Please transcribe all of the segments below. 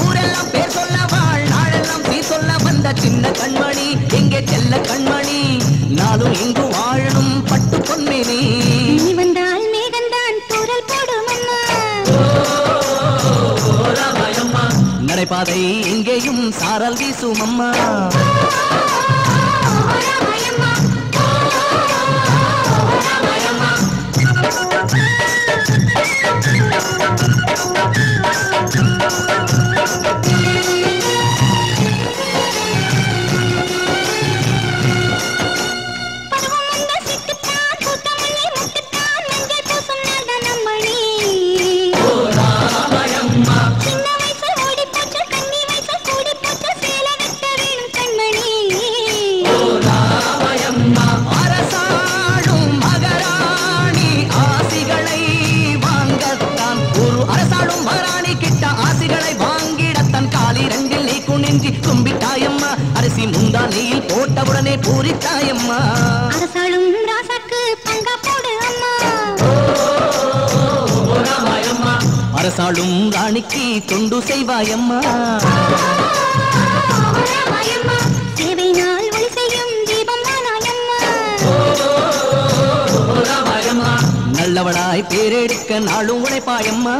ஊரெல்லாம் பேர் சொல்ல வாழ்நாளெல்லாம் சீர் சொல்ல வந்த சின்ன கண்மணி. எங்கே செல்ல கண்மணி? நாளும் இங்கு வாழணும் பட்டு பொன்மேனி வந்தால் மேகந்தான் தூரல் போடும் நடைபாதை எங்கேயும் சாரல் வீசும் அம்மா. தொண்டு செய்வாயம்மா நல்லவளாய் பேரெடுக்க நாளும் உழைப்பாயம்மா.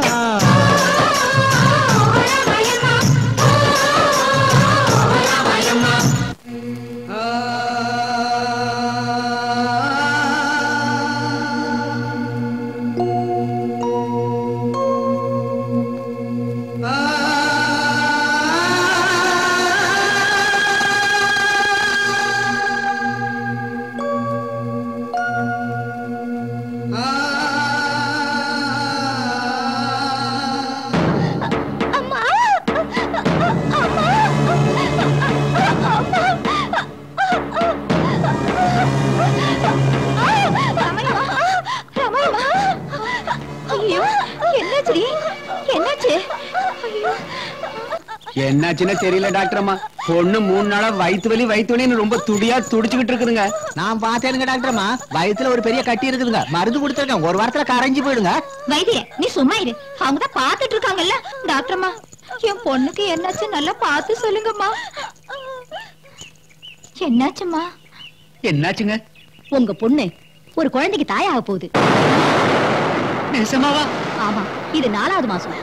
தெரியல டாக்டர் அம்மா பொண்ணு மூணு நாளா வயித்து வலி வயித்து வலின்னு ரொம்ப துடியா துடிச்சுக்கிட்டு இருக்குதுங்க. நான் பார்த்தேனுங்க டாக்டர் அம்மா வயித்துல ஒரு பெரிய கட்டி இருக்குதுங்க. மருந்து கொடுத்துருக்கேன். ஒரு வாரத்துல கரைஞ்சு போயிடுங்க. வைத்திய நீ சும்மா இரு. அவங்க தான் பாத்துட்டு இருக்காங்கல்ல. டாக்டர்மா என் பொண்ணுக்கு என்னாச்சு நல்லா பார்த்து சொல்லுங்கம்மா. என்னாச்சும்மா? என்னாச்சுங்க? உங்க பொண்ணு ஒரு குழந்தைக்கு தாயாக போகுது. நிஜமாவா ஆமா இது நாலாவது மாசம்.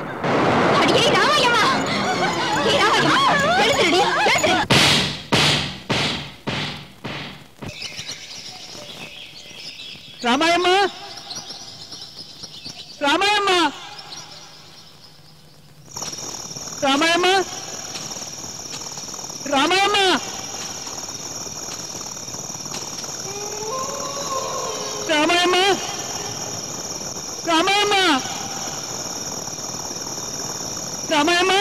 రామాయమ్మ రామాయమ్మ రామాయమ్మ రామాయమ్మ రామాయమ్మ రామాయమ్మ రామాయమ్మ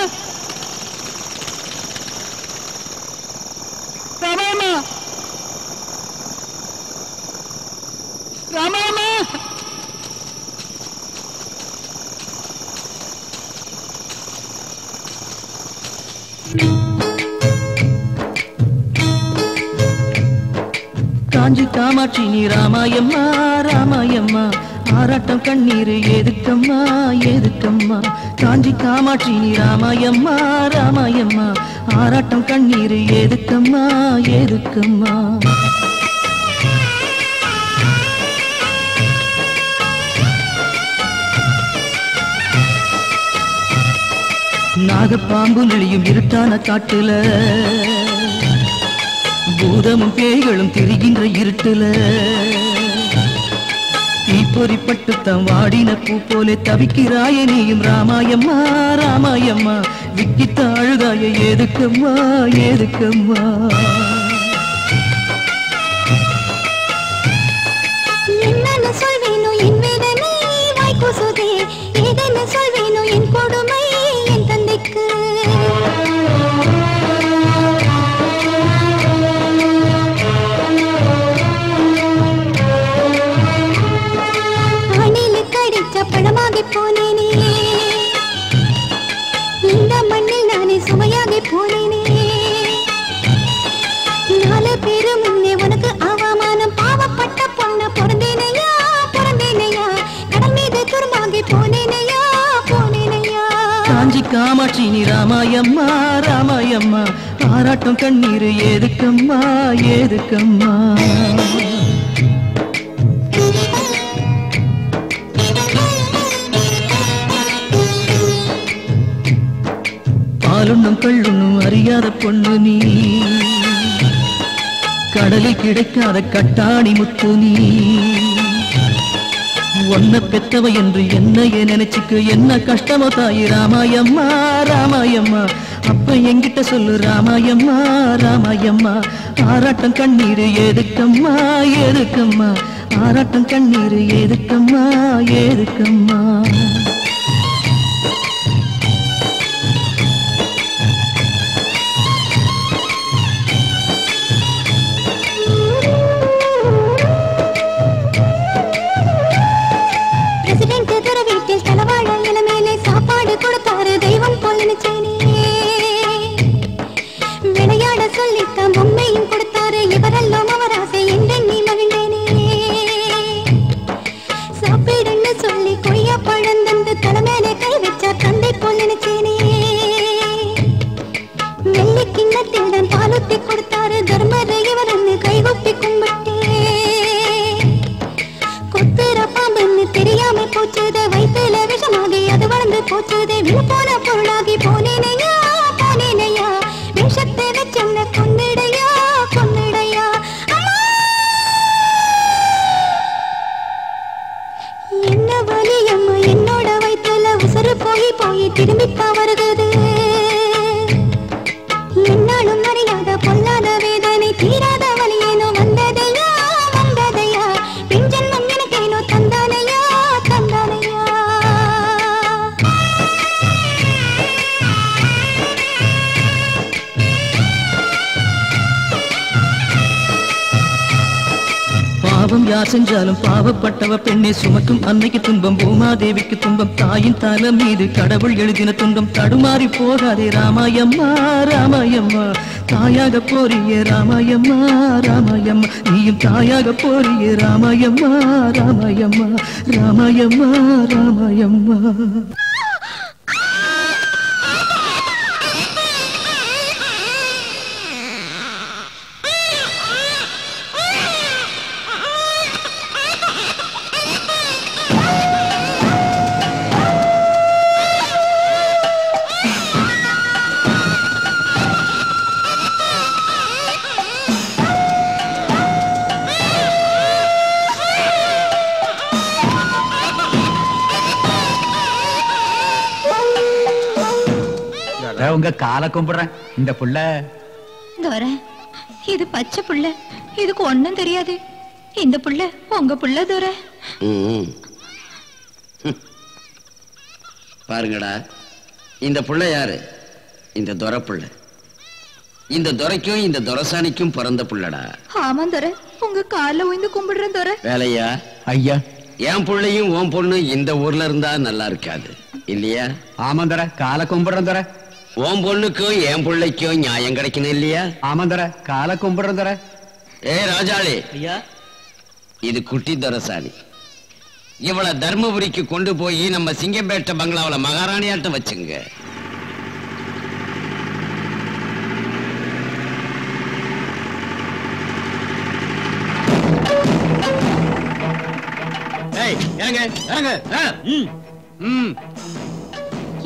காமாட்சி நீ ராமாயம்மா ராமாயம்மா. ஆராட்டம் கண்ணீர் எதுக்கம்மா எதுக்கம்மா காஞ்சி காமாட்சி நீ ராமாயம்மா ராமாயம்மா. ஆராட்டம் கண்ணீர் எதுக்கம்மா எதுக்கம்மா நாகப்பாம்பு நெளியும் இருட்டான காட்டுல பூதமும் பேய்களும் திரிகின்ற இருட்டுல. தீப்பொறிப்பட்டு தம் வாடின பூ போல தவிக்கிறாய நீயும். ராமாயம்மா ராமாயம்மா விக்கித்த அழுதாய எதுக்கம்மா எதுக்கம்மா காமாட்சி நீ ராமாயம்மா ராமாயம்மா. ஆராட்டம் கண்ணீர் எதுக்கம்மா எதுக்கம்மா பாலுண்ணும் கள்ளுண்ணும் அறியாத பொண்ணு நீ. கடலில் கிடைக்காத கட்டாணி முத்து நீ. ஒன்ன பெத்தவ என்று என்னைய நினைச்சுக்கு என்ன கஷ்டமோ தாயி ராமாயம்மா ராமாயம்மா. அப்ப என்கிட்ட சொல்லு ராமாயம்மா ராமாயம்மா. ஆராட்டம் கண்ணீர் எதுக்கம்மா எதுக்கம்மா? ஆராட்டம் கண்ணீர் எதுக்கம்மா எதுக்கம்மா? பாவப்பட்டவ சுமக்கும் அன்னைக்கு துன்பம் பூமாதேவிக்கு துன்பம் தாயின் தலை மீது கடவுள் எழுதின துன்பம் தடுமாறி போகாதே ராமாயம்மா ராமாயம்மா. தாயாக போறிய ராமாயம்மா ராமாயம்மா. நீயும் தாயாக போறிய ராமாயம்மா ராமாயம்மா ராமாயம்மா ராமாயம்மா. உங்க காலை கும்பிடுறேன். இந்த புள்ள. இது பச்சை புள்ள. இதுக்கு ஒண்ணும் தெரியாது. இந்த புள்ள உங்க புள்ள துரை. பாருங்கடா இந்த புள்ள யாரு? இந்த துரை புள்ள. இந்த துரைக்கும் இந்த துரசானிக்கும் பிறந்த புள்ளடா. ஆமா துரை. உங்க கால்ல உயிந்து கும்பிடுறேன் துரை. வேலையா? ஐயா. என் புள்ளையும் உன் பொண்ணு இந்த ஊர்ல இருந்தா நல்லா இருக்காது. இல்லையா? ஆமாம் தர. காலை கும்பிடுறேன் தர. உன் பொண்ணுக்கும் என் பிள்ளைக்கும் நியாயம் கிடைக்கணும் இல்லையா? ஆமாம் தர காலை கும்பிடுறேன் தர ஏ ராஜாளி. ஐயா. இது குட்டி துரசாணி இவள தர்மபுரிக்கு கொண்டு போய் நம்ம சிங்கம்பேட்டை பங்களாவுல மகாராணியாட்டம் வச்சுங்க.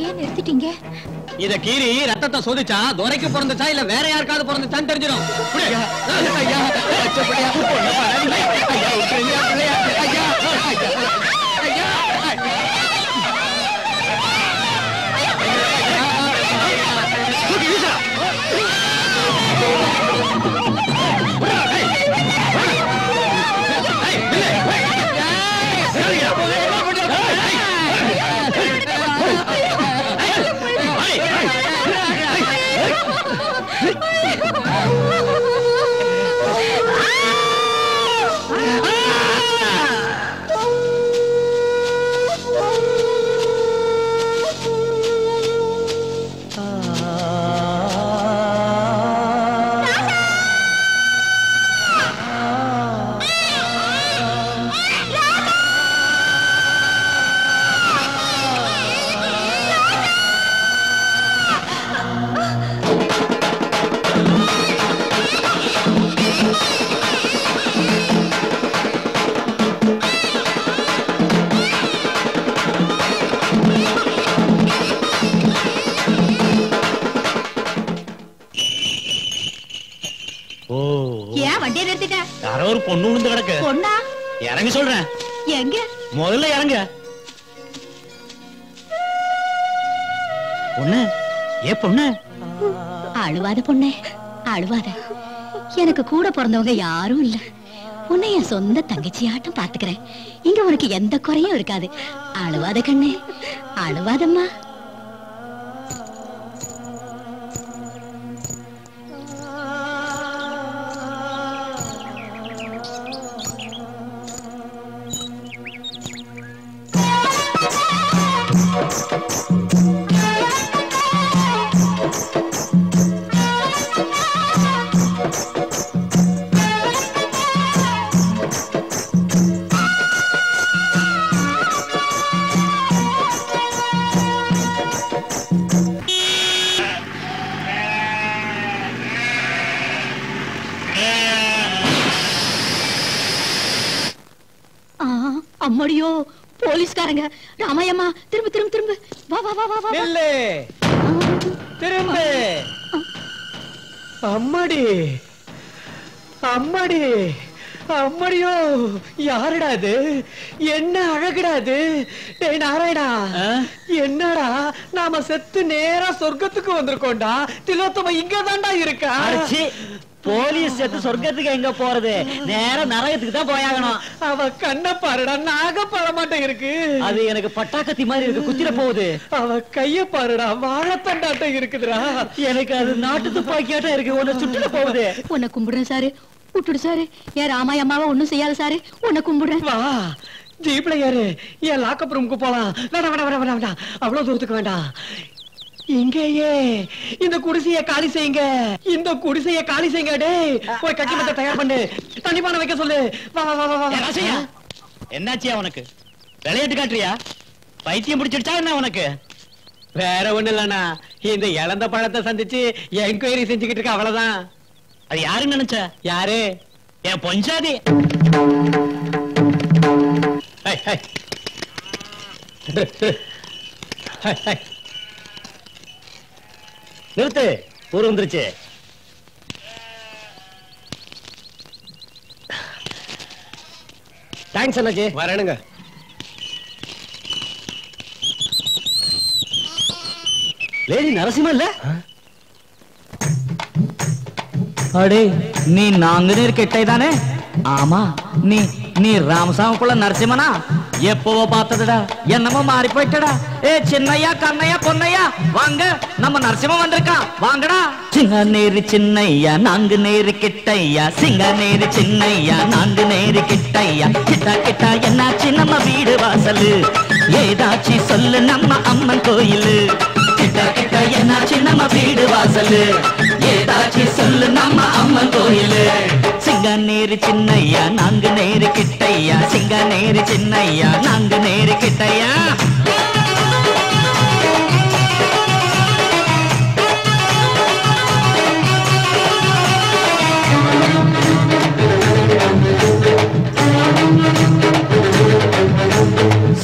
ஏன் நிறுத்திட்டீங்க? இத கீறி ரத்தத்தை சோதிச்சா துரைக்கு பிறந்துச்சா இல்ல வேற யாருக்காவது பிறந்துச்சான்னு தெரிஞ்சிடும் ஐயா, ஐயா, ஐயா, ஐயா, ஐயா, ஐயா. ஒரு பொண்ணு விழுந்து கிடக்கு. பொண்ணா? இறங்க சொல்றேன். எங்க? முதல்ல இறங்க. பொண்ணு? ஏ பொண்ணு? அழுவாத பொண்ணே அழுவாத. எனக்கு கூட பிறந்தவங்க யாரும் இல்ல. உன்னை என் சொந்த தங்கச்சியாட்டம் பாத்துக்கிறேன் இங்க உனக்கு எந்த குறையும் இருக்காது. அழுவாத கண்ணே அழுவாதம்மா. அது என்ன அழகுடா அது டேய் நாராயணா. என்னடா? நாம செத்து நேரா சொர்க்கத்துக்கு வந்திருக்கோம்டா. திலோத்தம இங்க தான்டா இருக்கா போலீஸ் செத்து சொர்க்கத்துக்கு எங்க போறது? நேரா நரகத்துக்கு தான் போயாகணும். அவ கண்ண பாருடா. நாகப்பழமாட்டம் இருக்கு. அது எனக்கு பட்டாக்கத்தி மாதிரி இருக்கு. குத்திர போகுது. அவ கைய பாருடா. வாழைத்தண்டாட்டம் இருக்குதுடா. எனக்கு அது நாட்டு துப்பாக்கியாட்டம் இருக்கு. உன்னை சுட்டுல போகுது. உன்னை கும்பிடுறேன் சாரு. விட்டுடு சாரு. ஏன் ராமாய அம்மாவை ஒண்ணும் செய்யாத சாரு? உன்னை கும்பிடுறேன். வா ஜீப்ல ஏறு. ஏன் லாக்கப் ரூமுக்கு போலாம். வேண்டாம் வேண்டாம் வேண்டாம் வேண்டாம் வேண்டாம் அவ்வளவு தூரத்துக்கு வேண்டாம். இங்கேயே. இந்த குடிசைய காலி செய்யுங்க. இந்த குடிசைய காலி செய்யுங்க. டேய் போய் கட்டி மத்த தயார் பண்ணு. தண்ணி பானை வைக்க சொல்லு. வா வா வா வா, வா. ராசையா, என்னாச்சியா உனக்கு? விளையாட்டு காட்டுறியா? பைத்தியம் பிடிச்சிடுச்சா என்ன உனக்கு? வேற ஒண்ணு இல்லண்ணா இந்த இழந்த பழத்தை சந்திச்சு என்கொயரி செஞ்சுக்கிட்டு இருக்க அவ்வளவுதான். அது யாருன்னு நினைச்ச? யாரு? என் பொஞ்சாதி. ஹை, ஹை. ஹை, ஹை. நிறுத்து. ஊர் வந்துருச்சு. தேங்க்ஸ் அண்ணாச்சி. லேடி நரசிம்மா இல்ல? அடே நீ நாங்குநீர் கிட்டை தானே? ஆமா நீ நீ ராமசாமிக்குள்ள நரசிம்மனா? எப்பவோ பார்த்ததுடா என்னமோ மாறி போயிட்டடா. ஏ சின்னையா கண்ணையா பொன்னையா? வாங்க நம்ம நரசிம்மம் வந்திருக்கான். வாங்கடா. சின்ன நேரு சின்னையா நான்கு நேரு கிட்டையா? சிங்க நேரு சின்னையா நான்கு நேரு கிட்டையா? கிட்டா கிட்டா என்னாச்சு நம்ம வீடு வாசலு? ஏதாச்சு சொல்லு நம்ம அம்மன் கோயிலு. கிட்டா கிட்டா என்னாச்சு நம்ம வீடு வாசலு? ஏதாச்சும் சொல்லு நம்ம அம்மன் கோயில். சிங்க நேரு சின்னையா நான்கு நேரு கிட்டையா. சிங்க நேரு சின்னையா நான்கு நேரு கிட்டையா.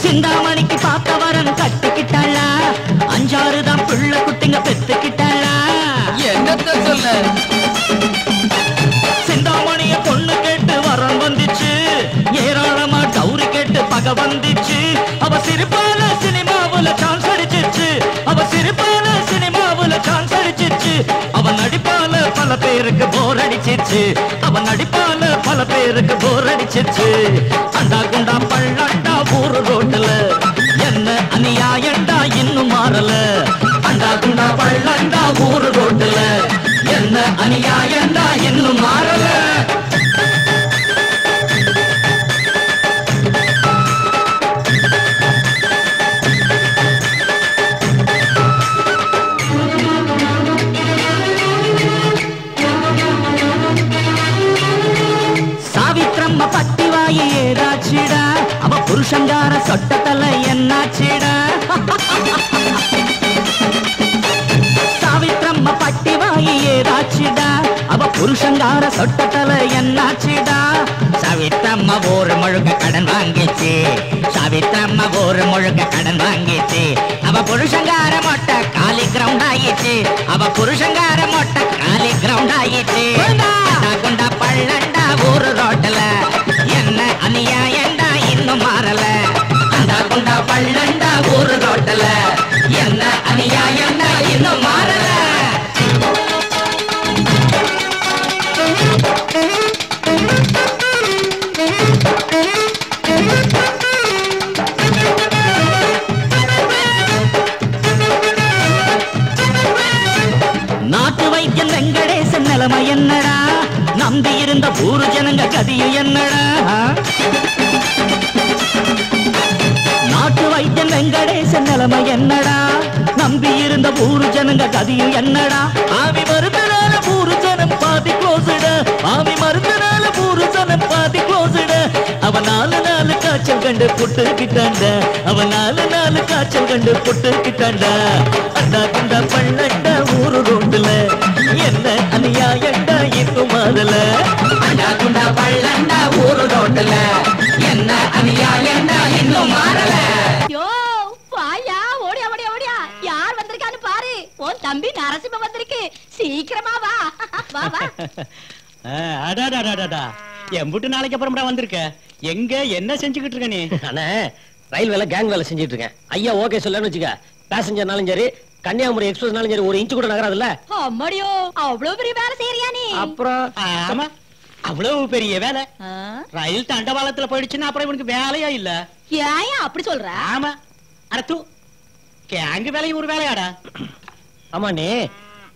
சிந்தாமணிக்கு பார்த்த வரன் கட்டிக்கிட்டாளா அஞ்சாறு தான் புள்ள குட்டிங்க பெத்துக்கிட்ட சிந்தாமணிய பொண்ணு கேட்டு வரன் வந்துச்சு. ஏராளமா டவுரி கேட்டு பக வந்துச்சு. அவ சிரிப்பால சினிமாவுல சான்ஸ் அடிச்சிச்சு. அவ சிரிப்பால சினிமாவுல சான்ஸ் அடிச்சிச்சு. அவ நடிப்பால பல பேருக்கு போர் அடிச்சிச்சு. அவ நடிப்பால பல பேருக்கு போர் அடிச்சிச்சு. அண்டா குண்டா பள்ளண்டா ஊரு ரோட்டுல. என்ன அநியாயண்டா இன்னும் மாறல. அண்டா குண்டா பள்ளண்டா ஊரு ரோட்டுல இன்னும் மாறல. சாவித்ரம்ம பட்டி வாயி ஏதாச்சிடா? அவ புருஷங்கார சொட்டத்தல தலை புருஷங்கார சொட்ட தலை என்னாச்சிடா? சாவித்ரம்ம ஒரு முழுக்க கடன் வாங்கிச்சு. சாவித்ரம்ம ஒரு முழுக்க கடன் வாங்கிச்சு. அவ புருஷங்கார மொட்டை காலி கிரவுண்ட் ஆயிடுச்சு. அவ புருஷங்கார மொட்டை காலி கிரவுண்ட் ஆயிடுச்சு. குண்டா பள்ளண்டா ஊரு ரோட்டுல. என்ன அநியாயண்டா இன்னும் மாறல. அண்டா குண்டா பள்ளண்டா ஊரு ரோட்டுல. என்ன அநியாயண்டா இன்னும் மாறல. நிலைமை என்னடா? நம்பி இருந்த ஊரு ஜனங்க கதியும் என்னடா? நாட்டு வைத்தியம் வெங்கடேசன் நிலைமை என்னடா? நம்பி இருந்த ஊரு ஜனங்க கதியும் என்னடா? ஆவி மருந்தனால ஊரு ஜனம் பாதி க்ளோஸ்ட ஆவி மருந்தனால ஊரு ஜனம் பாதி க்ளோஸ்ட அவ நாலு நாலு காய்ச்சல் கண்டு புட்டுக்கிட்டாண்ட அவ நாலு நாலு காய்ச்சல் கண்டு புட்டு கிட்டாண்ட அண்டா குண்டா பள்ளண்ட ஊரு ரோட்டுல. மாறல அண்டா குண்டா பள்ளண்டா ஊரு ரோட்டுல. என்ன அநியாயண்டா இன்னும் மாறல. யோ வாயா ஓடியா ஓடியா ஓடியா. யார் வந்திருக்கான்னு பாரு. உன் தம்பி நரசிம்ம வந்திருக்கு. சீக்கிரமா வா. வா வா. அடாடாடாடா எம்புட்டு நாளைக்கு அப்புறம்டா வந்திருக்க. எங்க என்ன செஞ்சுக்கிட்டு இருக்க நீ? அண்ணே ரயில் வேலை கேங் வேலை செஞ்சுட்டு இருக்கேன். ஐயா ஓகே சொல்லன்னு வச்சுக்க. பேசஞ்சர்னாலும் சரி கன்னியாகுமரி எக்ஸ்பிரஸ்னாலும் சரி ஒரு இன்ச்சு கூட நகராதுல்ல? அம்மாடியோ அவ்வளவு பெரிய வேலை செய்யறியா நீ? அப்புறம் ஆமா அவ்வளவு பெரிய வேலை? ரயில் தண்டவாளத்துல போயிடுச்சுன்னா அப்புறம் இவனுக்கு வேலையா இல்ல? ஏன் அப்படி சொல்ற? ஆமா. அட தூ கேங்கு வேலையும் ஒரு வேலையாடா? ஆமா நீ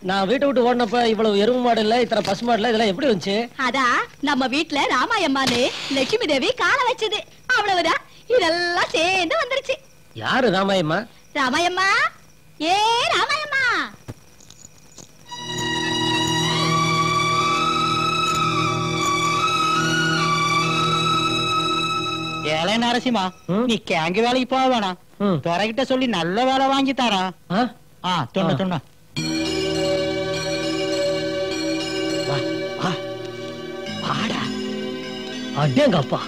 நான் வீட்டை விட்டு ஓடினப்ப இவ்வளவு எருமை மாடு இல்ல இத்தனை பசு மாடு இல்ல இதெல்லாம் எப்படி வந்துச்சு அதான் நம்ம வீட்ல ராமாயம்மானு லட்சுமி தேவி கால வச்சது. அவ்வளவுதான். இதெல்லாம் சேர்ந்து வந்துருச்சு. யாரு ராமாயம்மா? ராமாயம்மா? ஏ ராமாயம்மா ஏழை நரசிம்மா? நீ கேங்கு வேலைக்கு போக வேணாம். துறைகிட்ட சொல்லி நல்ல வேலை வாங்கி தரான் ஆ? தொண்ணு. தொண்ணு அடேங்கப்பா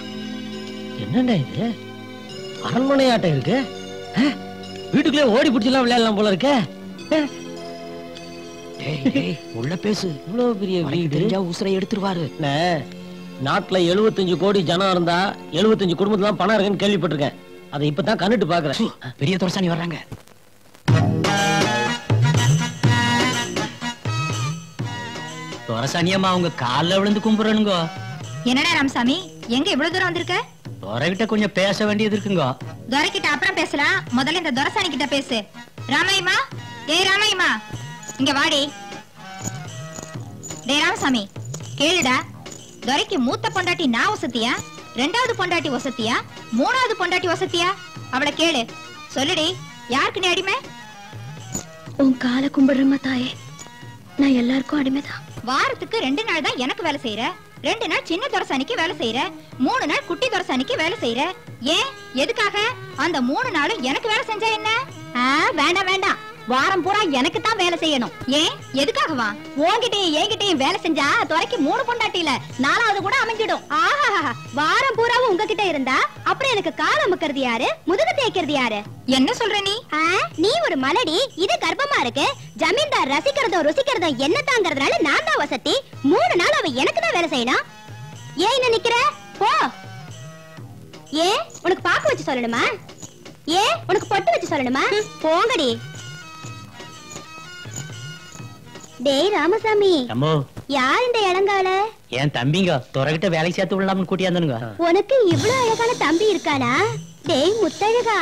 என்னடா இது அரண்மனை ஆட்டம் இருக்கு? வீட்டுக்குள்ளே ஓடி பிடிச்சலாம் விளையாடலாம் போல இருக்க. உள்ள பேசு. இவ்வளவு பெரிய வீடு. உசுரை எடுத்துருவாரு. நாட்டுல எழுபத்தஞ்சு கோடி ஜனம் இருந்தா எழுபத்தஞ்சு குடும்பத்துல பணம் இருக்குன்னு கேள்விப்பட்டிருக்கேன். அதை இப்பதான் கண்ணுட்டு பாக்குறேன். பெரிய துரசாணி வர்றாங்க. துரசாணியம்மா அவங்க காலில் விழுந்து கும்பிடுறனுங்கோ என்னடா ராமசாமி? எங்க இவ்வளவு தூரம் வந்திருக்க? துரைகிட்ட கொஞ்சம் பேச வேண்டியது இருக்குங்க. துரைக்கிட்ட அப்புறம் பேசலாம். முதல்ல இந்த துரசாணி கிட்ட பேசு. ராமையம்மா ஏய் ராமையம்மா இங்க வாடி. டேய் ராமசாமி கேளுடா. துரைக்கு மூத்த பொண்டாட்டி நான் வசத்தியா ரெண்டாவது பொண்டாட்டி வசத்தியா மூணாவது பொண்டாட்டி வசத்தியா அவளை கேளு. சொல்லுடி யாருக்கு நீ அடிமை? உன் காலை கும்பிடுறமா தாயே. நான் எல்லாருக்கும் அடிமைதான். வாரத்துக்கு ரெண்டு நாள் தான் எனக்கு வேலை செய்யற ரெண்டு நாள் சின்ன துரசானிக்கு வேலை செய்யற மூணு நாள் குட்டி துரசானிக்கு வேலை செய்யற. ஏன்? எதுக்காக? அந்த மூணு நாளும் எனக்கு வேலை செஞ்சா என்ன? வேண்டாம் வேண்டாம். வாரம் பூரா எனக்கு தான் வேலை செய்யணும். ஏன்? எதுக்காகவா? உன்கிட்டயும் என்கிட்டயும் வேலை செஞ்சா துறைக்கு மூணு பொண்டாட்டில நாலாவது கூட அமைஞ்சிடும். ஆஹா வாரம் பூராவும் உங்ககிட்ட இருந்தா? அப்புறம் எனக்கு கால் அமுக்கிறது யாரு? முதுகு தேய்க்கிறது யாரு? என்ன சொல்ற நீ? நீ ஒரு மலடி இது கர்ப்பமா இருக்கு. ஜமீன்தார் ரசிக்கிறதும் ருசிக்கிறதும் என்ன தாங்கிறதுனால நான் தான் வசதி. மூணு நாள் அவ எனக்கு தான் வேலை செய்யணும். ஏன் என்ன நிக்கிற? போ. ஏ உனக்கு பாக்கு வச்சு சொல்லணுமா? ஏ உனக்கு பொட்டு வச்சு சொல்லணுமா? போங்கடி. டேய் ராமசாமி. அம்மோ. யார் இந்த இளங்கால என் தம்பிங்க துரைகிட்ட வேலைக்கு சேர்த்து விடலாம்னு கூட்டியாந்துனுங்க உனக்கு இவ்ளோ அழகான தம்பி இருக்கானா? டேய் முத்தழகா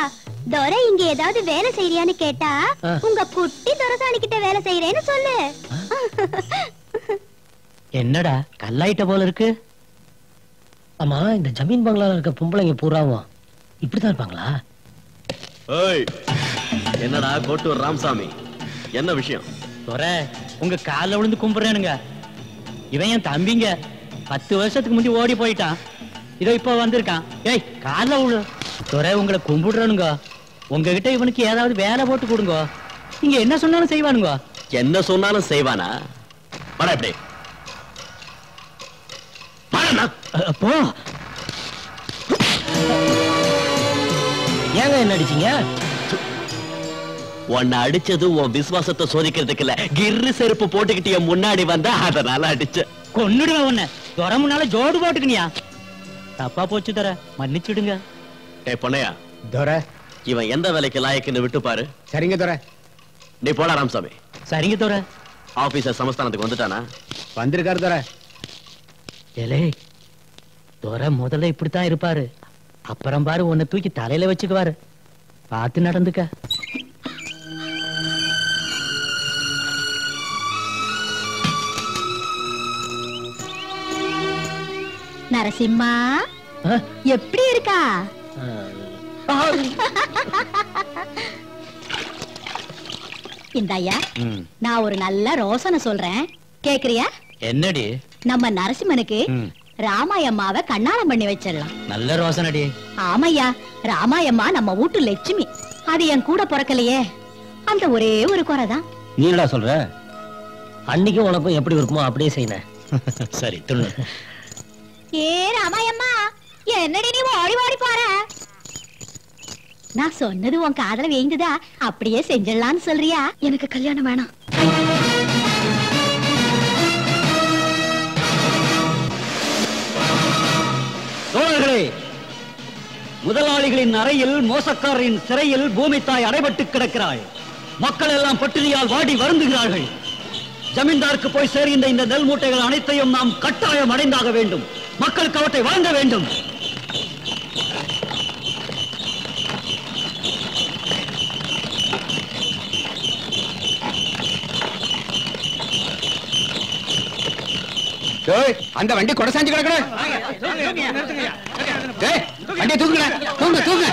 துரை இங்க ஏதாவது வேலை செய்யறியான்னு கேட்டா. உங்க குட்டி துரசாணி கிட்ட வேலை செய்யறேன்னு சொல்லு. என்னடா கல்லாயிட்ட போல இருக்கு? ஆமா இந்த ஜமீன் பங்களால இருக்க பொம்பளைங்க பூராவும் இப்படிதான் இருப்பாங்களா? ஏய் என்னடா கோட்டூர் ராமசாமி? என்ன விஷயம்? துரை உங்க கால்ல விழுந்து கும்பிடுறேனுங்க. இவன் என் தம்பிங்க. பத்து வருஷத்துக்கு முந்தி ஓடி போயிட்டான். இதோ இப்ப வந்திருக்கான். ஏய் கால்ல விழு. துரை உங்களை கும்பிடுறனுங்க. உங்ககிட்ட இவனுக்கு ஏதாவது வேலை போட்டு கொடுங்க. நீங்க என்ன சொன்னாலும் செய்வானுங்க. என்ன சொன்னாலும் செய்வானா? வாடா அ, போ. ஏங்க என்ன அடிச்சீங்க? உன்னை அடிச்சது உன் விசுவாசத்தை சோதிக்கிறதுக்கு இல்ல கிர்ரு செருப்பு போட்டுக்கிட்டு என் முன்னாடி வந்தா அதனால அடிச்ச கொன்னுடுவேன் உன்னை. துரை முன்னால ஜோடு போட்டுக்கினியா? தப்பா போச்சு துரை. மன்னிச்சுடுங்க. ஏ பொண்ணையா துரை. இவன் எந்த வேலைக்கு லாயக்குன்னு விட்டு பாரு. சரிங்க துரை. நீ போடா ராமசாமி. சரிங்க துரை. ஆபீசர் சமஸ்தானத்துக்கு வந்துட்டானா? வந்திருக்காரு துரை. ஏலே துரை முதல்ல இப்படித்தான் இருப்பாரு. அப்புறம் பாரு உன்னை தூக்கி தலையில வச்சுக்குவாரு. பார்த்து நடந்துக்க. நரசிம்மா? எப்படி இருக்கா? இந்தாயா ம். நான் ஒரு நல்ல ரோசனை சொல்றேன். கேக்குறியா? என்னடி? நம்ம நரசிம்மனுக்கு. ராமாயம்மாவை கண்ணாலம் பண்ணி வச்சிடலாம். நல்ல ரோசனடி. ஆமையா ராமாயம்மா நம்ம வீட்டு லட்சுமி. அது என் கூட பிறக்கலையே. அந்த ஒரே ஒரு குறைதான் நீ என்னடா சொல்ற? அன்னைக்கும் உனக்கும் எப்படி இருக்குமோ அப்படியே செய்யணும். சரி துண்ணு. ஏ ராமாயம்மா என்னடி நீ ஓடி ஓடி போற? நான் சொன்னது உன் காதல வேங்குதா அப்படியே செஞ்சிடலாம்னு சொல்றியா? எனக்கு கல்யாணம் வேணாம். தோழர்களே முதலாளிகளின் அறையில் மோசக்காரரின் சிறையில் பூமி தாய் அடைபட்டு கிடக்கிறாள் மக்கள் எல்லாம் பட்டினியால் வாடி வருந்துகிறார்கள். ஜமீன்தாருக்கு போய் சேர்கின்ற இந்த நெல் மூட்டைகள் அனைத்தையும் நாம் கட்டாயம் அடைந்தாக வேண்டும். மக்களுக்கு அவற்றை வழங்க வேண்டும். அந்த வண்டி கொடசாஞ்சு கிடக்குற டேய், வண்டியை தூக்குங்க தூங்க தூங்க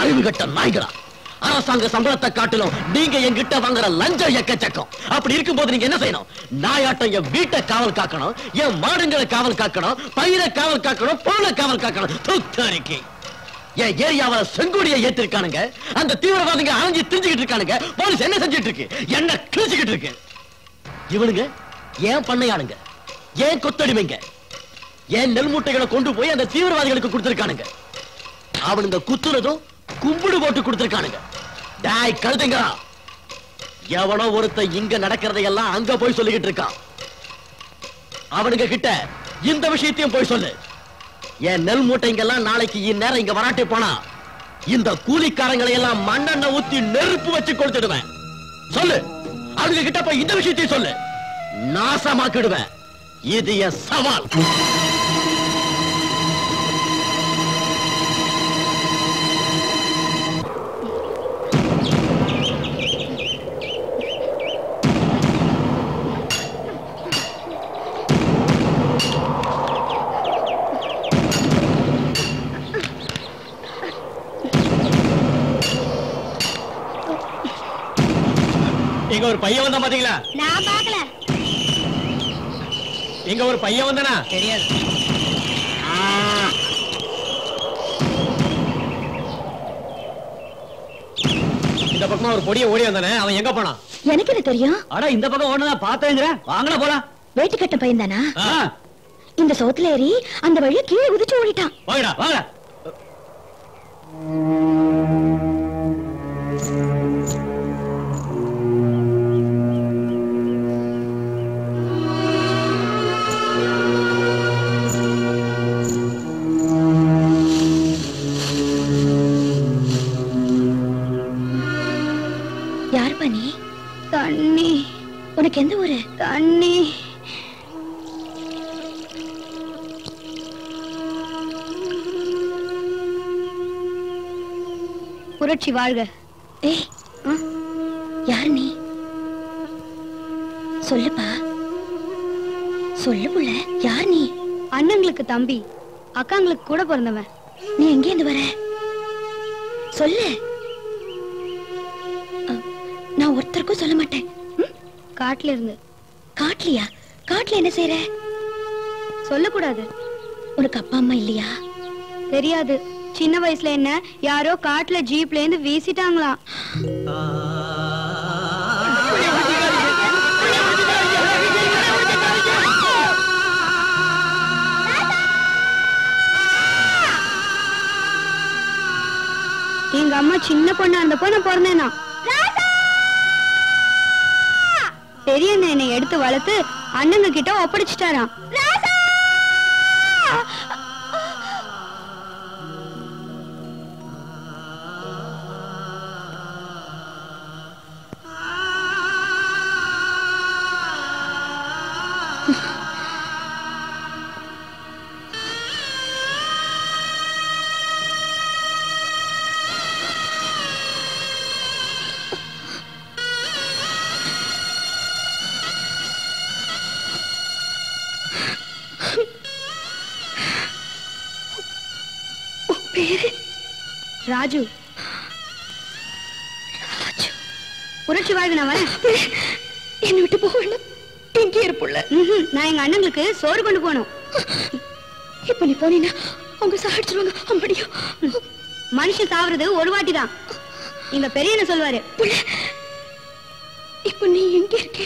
அறிவு டேய், அறிவுகட்ட நாய்களா? அரசாங்க சம்பளத்தை காட்டிலும் நீங்க என்கிட்ட வாங்குற லஞ்சம் எக்கச்சக்கம். அப்படி இருக்கும்போது நீங்க என்ன செய்யணும்? நாயாட்டம் என் வீட்டை காவல் காக்கணும் என் மாடுங்களை காவல் காக்கணும் பயிரை காவல் காக்கணும் பொருளை காவல் காக்கணும். துத்தரிக்கை என் ஏரியாவில் செங்கோடியை ஏத்திருக்கானுங்க. அந்த தீவிரவாதிங்க அலைஞ்சு திரிஞ்சுக்கிட்டு இருக்கானுங்க. போலீஸ் என்ன செஞ்சுட்டு இருக்கு? என்ன கிழிச்சுக்கிட்டு இருக்கு. இவனுங்க ஏன் பண்ணையானுங்க ஏன் கொத்தடிமைங்க. ஏன் நெல் மூட்டைகளை கொண்டு போய் அந்த தீவிரவாதிகளுக்கு கொடுத்திருக்கானுங்க. அவனுங்க குத்துறதும் கும்பிடு போட்டு கொடுத்திருக்கானுங்க. டாய் எவனோ ஒருத்தன் இங்க நடக்கிறதையெல்லாம் அங்க போய் சொல்லிக்கிட்டு இருக்கான். அவனுங்க கிட்ட இந்த விஷயத்தையும் போய் சொல்லு. என் நெல் மூட்டைங்கெல்லாம் நாளைக்கு இந்நேரம் இங்க வராட்டி போனா இந்த கூலிக்காரங்களை எல்லாம் மண்ணெண்ண ஊத்தி நெருப்பு வச்சு கொடுத்துடுவேன். சொல்லு. அவங்க கிட்ட போய் இந்த விஷயத்தையும் சொல்லு. நாசமாக்கிடுவேன். இது என் சவால். இங்க ஒரு பையன் வந்தா பாத்தீங்களா? நான் பார்க்கல. இங்க ஒரு பையன் வந்தானா? தெரியாது. இந்த பக்கமா ஒரு பொடிய ஓடி வந்தானே அவன் எங்க போனான்? எனக்கு என்ன தெரியும்? அட இந்த பக்கம் ஓடுனதா பார்த்தேங்கிற. வாங்கல போலாம். வேட்டு கட்ட பையன் தானா? இந்த சோத்துல ஏறி அந்த வழிய கீழே குதிச்சு ஓடிட்டான். வாங்கடா. வாங்க உனக்கு எந்த ஊரு? தண்ணி. புரட்சி வாழ்க. ஏய்? யார் நீ? சொல்லுப்பா. சொல்லு புள்ள யார் நீ? அண்ணங்களுக்கு தம்பி அக்காங்களுக்கு கூட பிறந்தவன். நீ எங்கேருந்து வர? சொல்லு. நான் ஒருத்தருக்கும் சொல்ல மாட்டேன்? காட்டுல இருந்து. காட்டுலயா? காட்டுல என்ன செய்யற சொல்லக்கூடாது. உனக்கு அப்பா அம்மா இல்லையா? தெரியாது. சின்ன வயசுல என்ன யாரோ காட்டுல ஜீப்ல இருந்து வீசிட்டாங்களாம். எங்க அம்மா சின்ன பொண்ணா இருந்தப்போ நான் பிறந்தேனா பெரிய அண்ணன் என்னை எடுத்து வளர்த்து அண்ணங்க கிட்ட ஒப்படைச்சிட்டாராம். வாழ்க நான் வரேன். என்னை விட்டு போக வேண்டாம். இங்கே இருப்புள்ள நான் எங்க அண்ணங்களுக்கு சோறு கொண்டு போகணும். இப்ப நீ போனீன்னா அவங்க சாடிச்சிருவாங்க அப்படியும் மனுஷன் சாவறது ஒரு வாட்டி தான் எங்க பெரியண்ண சொல்லுவாரு இப்ப நீ எங்க இருக்க?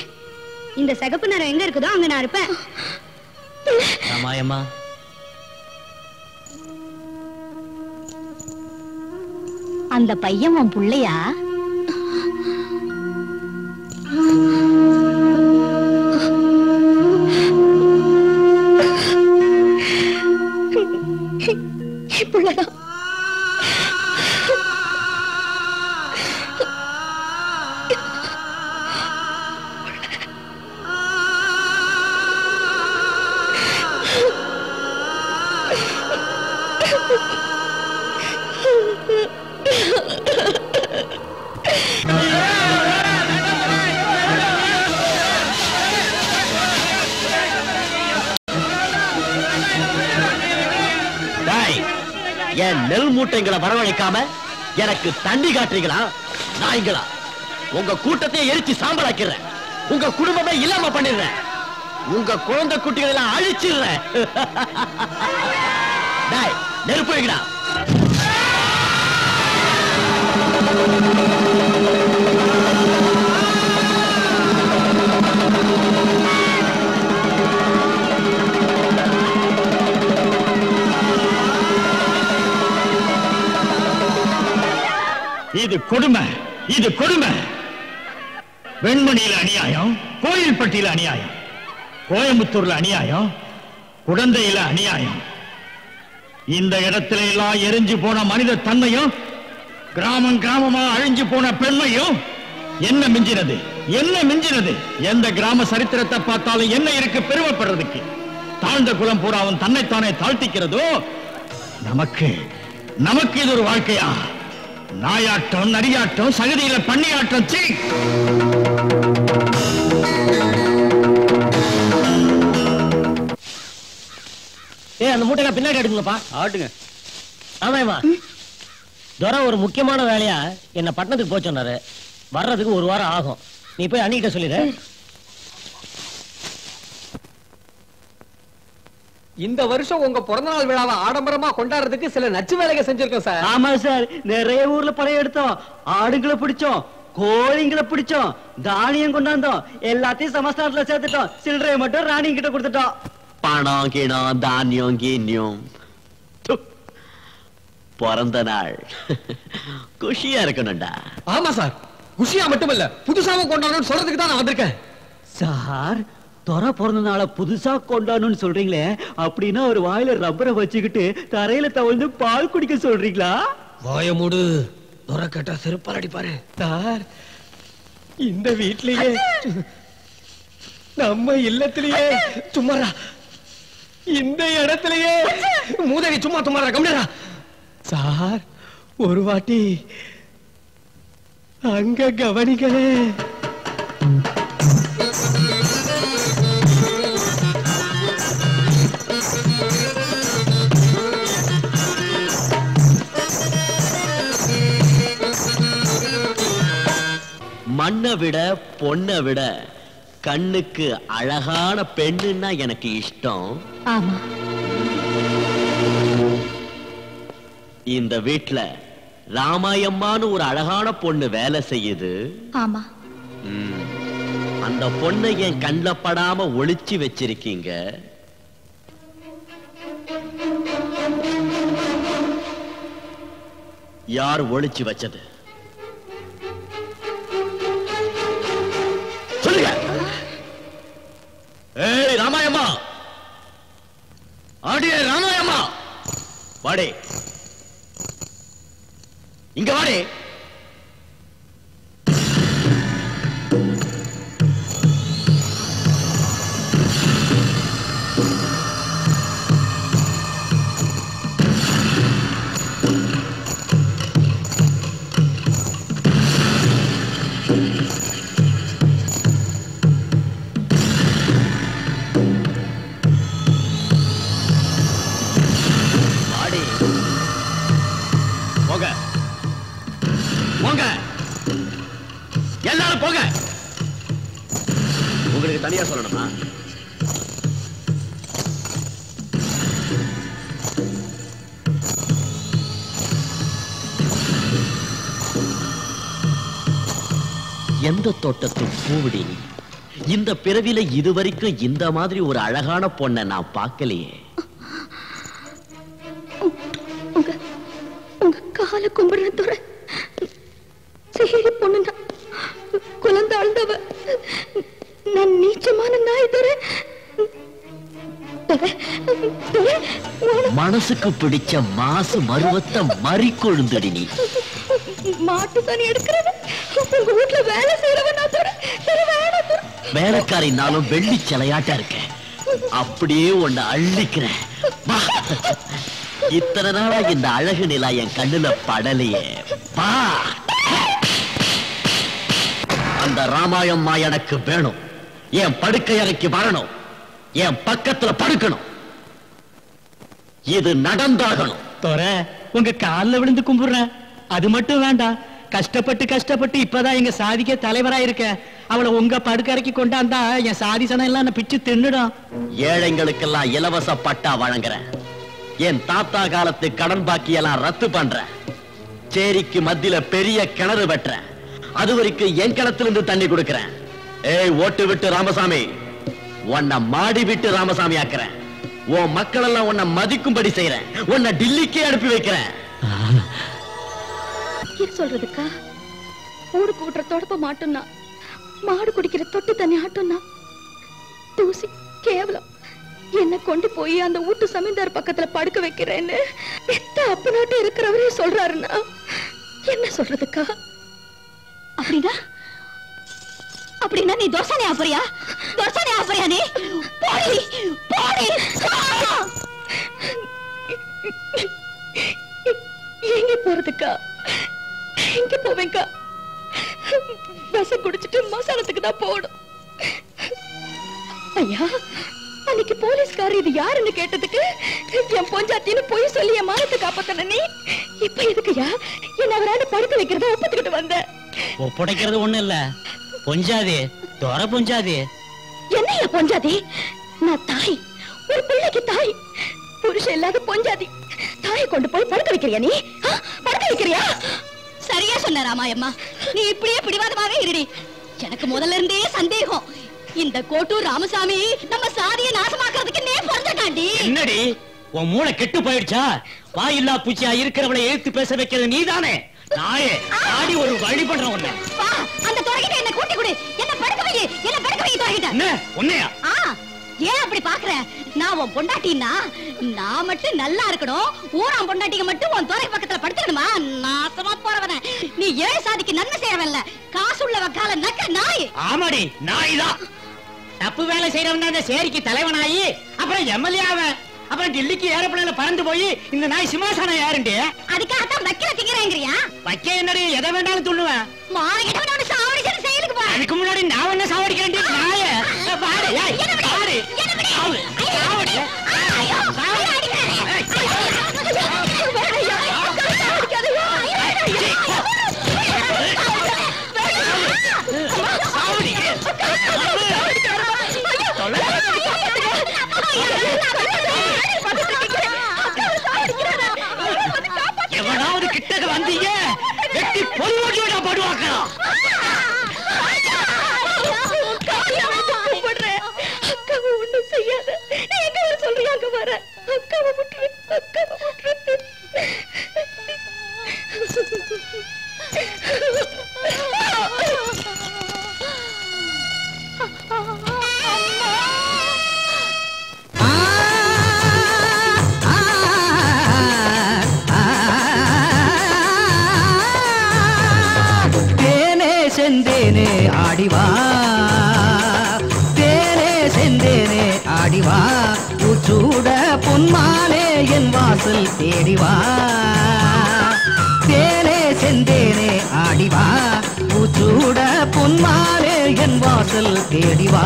இந்த சிகப்பு நிறம் எங்க இருக்குதோ அங்க நான் இருப்பேன். ராமாயம்மா. அந்த பையன் உன் புள்ளையா? இப்பொழுதான் நெல் மூட்டைங்களை வரவழைக்காம எனக்கு தண்ணி காட்டுறீங்களா? நாய்களா? உங்க கூட்டத்தை எரிச்சு சாம்பலாக்கிறேன் உங்க குடும்பமே இல்லாம பண்ணிடுறேன். உங்க குழந்தை குட்டிகள் எல்லாம் அழிச்சிடுறேன். டேய், நெருப்பு வைக்கடா. இது கொடுமை இது கொடுமை. வெண்மணியில அநியாயம் கோயில்பட்டியில அநியாயம் கோயம்புத்தூர்ல அநியாயம் குழந்தையில அநியாயம். இந்த இடத்துல எல்லாம் எரிஞ்சு போன மனித தன்மையும் கிராமம் கிராமமா அழிஞ்சு போன பெண்மையும் என்ன மிஞ்சினது? என்ன மிஞ்சினது? எந்த கிராம சரித்திரத்தை பார்த்தாலும் என்ன இருக்கு பெருமைப்படுறதுக்கு? தாழ்ந்த குலம் பூரா அவன் தன்னைத்தானே தாழ்த்திக்கிறதோ? நமக்கு நமக்கு இது ஒரு வாழ்க்கையா? நாயாட்டம் நரியாட்டம் சகதியில பண்ணியாட்டம் சீ. ஏய் அந்த மூட்டை பின்னாடி எடுக்குங்கப்பா ஆட்டுங்க. ஆமாம்மா. துரை ஒரு முக்கியமான வேலையா என்ன பட்டணத்துக்கு சொன்னாரு. வர்றதுக்கு ஒரு வாரம் ஆகும். நீ போய் அண்ணிக்கிட்ட சொல்லிடு. இந்த வருஷம் உங்க பிறந்தநாள் விழாவை ஆடம்பரமா கொண்டாடுறதுக்கு சில நச்சு வேலைகள் செஞ்சிருக்கோம் சார். ஆமா சார். நிறைய ஊர்ல படம் எடுத்தோம். ஆடுங்களை பிடிச்சோம். கோழிங்களை பிடிச்சோம். தானியம் கொண்டாந்தோம். எல்லாத்தையும் சமஸ்தானத்துல சேர்த்துட்டோம். சில்லறையை மட்டும் ராணி கிட்ட கொடுத்துட்டோம். பணம் கிணம் தானியம் கீனியம். பிறந்த நாள். குஷியா இருக்கணும்டா. ஆமா சார். குஷியா மட்டுமல்ல புதுசாவும் கொண்டாடணும்னு சொல்றதுக்கு தான் நான் வந்திருக்கேன். சார் தொர பிறந்த நாளை புதுசா கொண்டாடணும்னு சொல்றீங்களே அப்படின்னா ஒரு வாயில ரப்பரை வச்சுக்கிட்டு தரையில தவழ்ந்து பால் குடிக்க சொல்றீங்களா? வாய மூடு. துறை கட்டா செருப்பால் அடிப்பாரு. சார் இந்த வீட்லயே நம்ம இல்லத்திலேயே சும்மாரா. இந்த இடத்திலேயே. மூதவி சும்மா சும்மாரா கம்மிடா சார் ஒரு வாட்டி அங்க கவனிங்களே மண்ணை விட பொண்ணை விட கண்ணுக்கு அழகான பெண்ணுன்னா எனக்கு இஷ்டம். ஆமா. இந்த வீட்ல ராமாயம்மான்னு ஒரு அழகான பொண்ணு வேலை செய்யுது. ஆமா. அந்த பொண்ணை என் கண்ல படாம ஒளிச்சு வச்சிருக்கீங்க. யார் ஒளிச்சு வச்சது? சொல்லுங்க. ஏய் ராமாயம்மா. ஆடியே ராமாயம்மா. வாடே. இங்க வாடே. தனியா சொல்லணுமா? எந்த தோட்டத்து பூவிடி? இந்த பிறவில இதுவரைக்கும் இந்த மாதிரி ஒரு அழகான பொண்ணை நான் பார்க்கலையே. கால கும்பிடுற துறை சரி பொண்ணுனா குழந்தை அழுந்தவ நான் நீச்சமான நாய் துரை, மனசுக்கு பிடிச்ச மாசு மருவத்தை மறி கொழுந்துடி நீ. மாட்டு தண்ணி எடுக்கிறது உங்க வீட்டுல வேலை செய்யறவன் வேலைக்காரினாலும் வெள்ளி சிலையாட்டா இருக்க. அப்படியே உன்னை அள்ளிக்கிறேன். இத்தனை நாளா இந்த அழகு நிலா என் கண்ணுல படலையே. வா. அந்த ராமாயம்மா எனக்கு வேணும். என் படுக்கை அறைக்கு வரணும். என் பக்கத்துல படுக்கணும். இது நடந்தாகணும். தோர உங்க கால்ல விழுந்து கும்பிடுறேன். அது மட்டும் வேண்டாம். கஷ்டப்பட்டு கஷ்டப்பட்டு இப்பதான் எங்க சாதிக்க தலைவரா இருக்க அவளை உங்க படுக்கறைக்கு கொண்டாந்தா என் சாதி சனம் எல்லாம் பிச்சு தின்னுடும். ஏழைங்களுக்கெல்லாம் இலவச பட்டா வழங்குறேன். என் தாத்தா காலத்து கடன் பாக்கியெல்லாம் ரத்து பண்றேன். சேரிக்கு மத்தியில பெரிய கிணறு வெட்டுறேன். அது வரைக்கும் என் கிணத்துல தண்ணி கொடுக்கறேன். ஏய் ஓட்டு விட்டு ராமசாமி. உன்னை மாடி விட்டு ராமசாமி ஆக்குறேன். உன் மக்கள் எல்லாம் உன்னை மதிக்கும்படி செய்யறேன் உன்னை டில்லிக்கே அனுப்பி வைக்கிறேன். ஏன் சொல்றதுக்கா? ஊடு கூட்டுற தொடப்ப மாட்டோம்னா மாடு குடிக்கிற தொட்டு தண்ணி ஆட்டோம்னா தூசி கேவலம். என்ன கொண்டு போய் அந்த ஊட்டு சமீந்தார் பக்கத்துல படுக்க வைக்கிறேன்னு எத்த அப்ப நாட்டு இருக்கிறவரே சொல்றாருன்னா? என்ன சொல்றதுக்கா? அப்படின்னா அப்படின்னா நீ தோசானே ஆப்பறியா தோசானே ஆப்பறியா நீ? போடி போடி எங்க போறதுக்கா? எங்க போவேங்கா? விஷம் குடிச்சிட்டு மசாலத்துக்கு தான் போடும் ஐயா அன்னைக்கு போலீஸ்கார் இது யாருன்னு கேட்டதுக்கு என் பொஞ்சாத்தின்னு பொய் சொல்லி என் மானத்தை காப்பாத்தன நீ இப்ப எதுக்குயா என்ன அவரான படுத்து வைக்கிறத ஒப்புத்துக்கிட்டு வந்த? ஒப்படைக்கிறது ஒண்ணு இல்ல. பொஞ்சாதி துற பொஞ்சாதி. என்னையா பொஞ்சாதி? நான் தாய் ஒரு பிள்ளைக்கு தாய். புருஷன் இல்லாத பொஞ்சாதி. தாயை கொண்டு போய் படுக்க வைக்கிறியா நீ? ஆ? படுக்க வைக்கிறியா? சரியா சொன்ன ராமாயம்மா. நீ இப்படியே பிடிவாதமாவே இருடி. எனக்கு முதல்ல இருந்தே சந்தேகம். இந்த கோட்டூர் ராமசாமி நம்ம சாதியை நாசமாக்குறதுக்கு நே பிறந்தடாண்டி என்னடி உன் மூளை கெட்டு போயிடுச்சா? வாயில்லா பூச்சியா இருக்கிறவளை எழுத்து பேச வைக்கிறது நீதானே? நாயே ஆடி ஒரு வழி பண்ற உன்னை. வா அந்த துறைகிட்ட என்ன கூட்டி கொடு. என்ன படுக்க வை என்ன படுக்க வை துறைகிட்ட. என்ன உன்னையா? ஆ ஏன் அப்படி பாக்குற நான் உன் பொண்டாட்டின்னா நான் மட்டும் நல்லா இருக்கணும். ஊராம் பொண்டாட்டிங்க மட்டும் உன் துறை பக்கத்துல படுத்துக்கணுமா? நாசமா போறவன. நீ ஏழை சாதிக்கு நன்மை செய்யறவன்ல காசு உள்ள வக்கால நக்க நாய். ஆமாடி நாய் தான். தப்பு வேலை செய்யறவன் அந்த சேரிக்கு தலைவனாயி அப்புறம் எம்எல்ஏ அவன் அப்புறம் டெல்லிக்கு ஏரோப்ளேன்ல பறந்து போய் இந்த நாய் சிம்மாசனம் யாருண்டு அதுக்காகத்தான் வக்கீல திங்கிறேங்கிறியா வைக்க என்னடி எதை வேண்டாலும் சொல்லுவேன் மாறிக்கிட்டவனோட சாவடிச்சு செயலுக்கு போ அதுக்கு முன்னாடி நான் என்ன சாவடிக்கிறேன் நாய பாரு ஏய், பாரு சாவு, சாவடி. சாவடி. ஏய், சாவடி. எவனாவது கிட்டக்க வந்தீங்க? வெட்டி பொறி ஓட்டி விட படுவாக்கலாம் அக்காவை ஒண்ணும் செய்யாத. நீ எங்க வர சொல்றியா? அங்க வர. அக்காவை விட்டுரு அக்காவை செந்தேனே ஆடிவா. தேனே செந்தேனே ஆடிவா. உச்சூட பொன்மானே என் வாசல் தேடிவா. தேனே செந்தேனே ஆடிவா. உச்சூட பொன்மானே என் வாசல் தேடிவா.